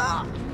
Ah!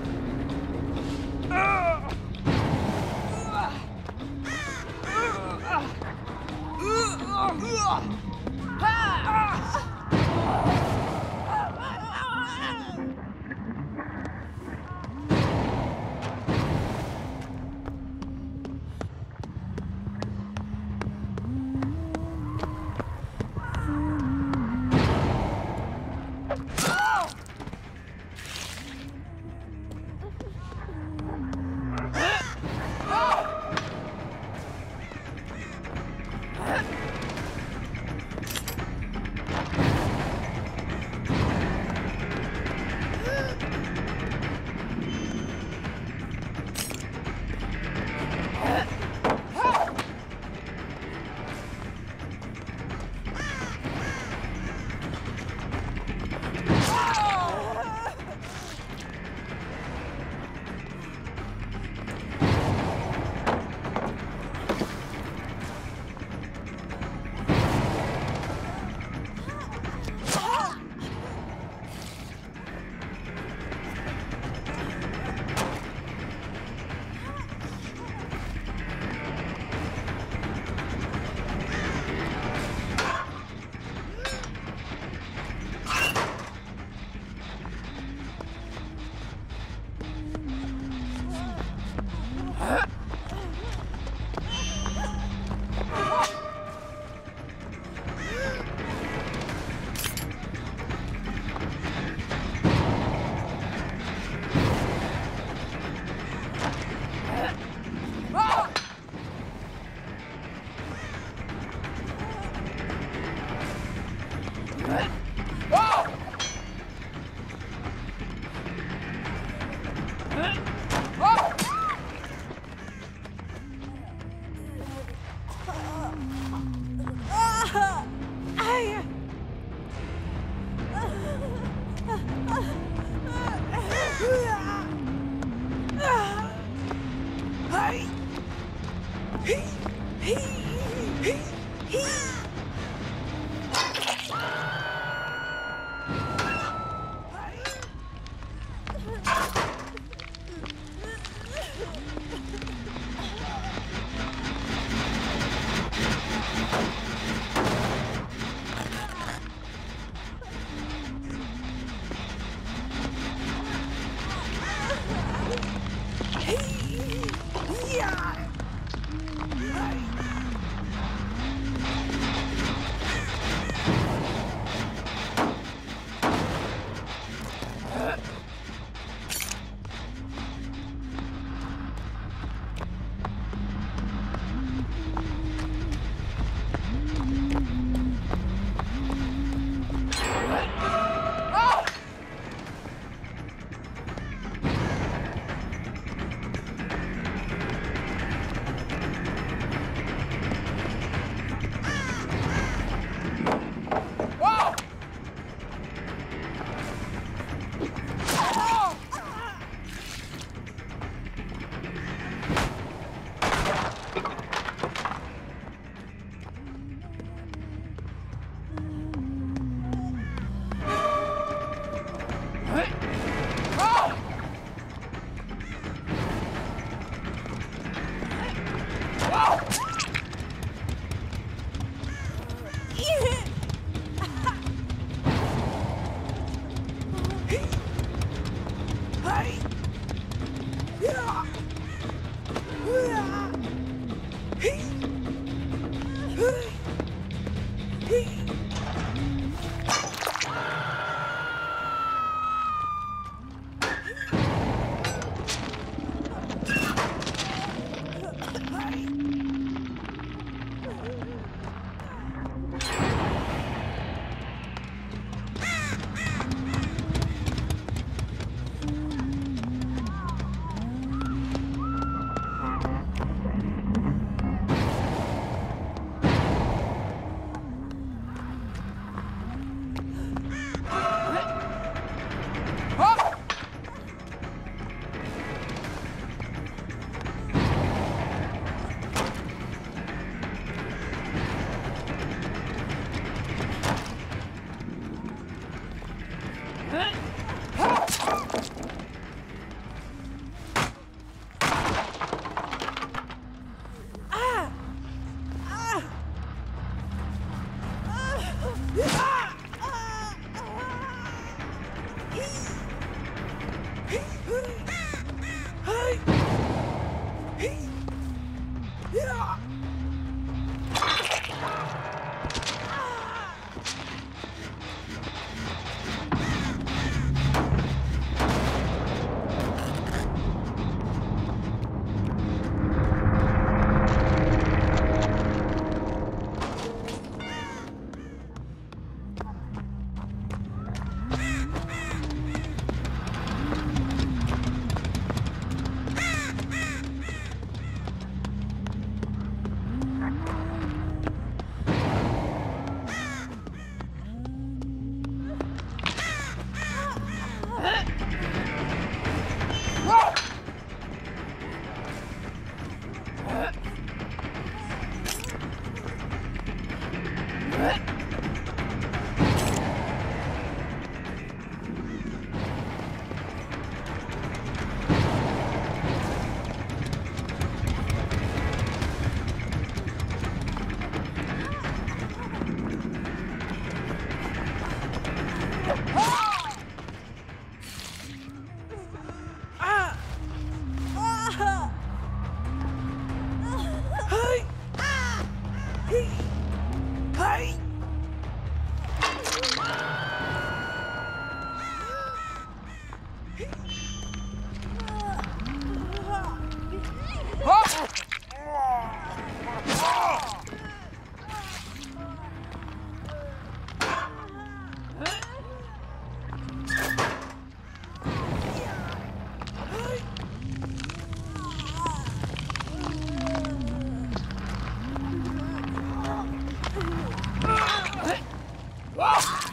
Hey!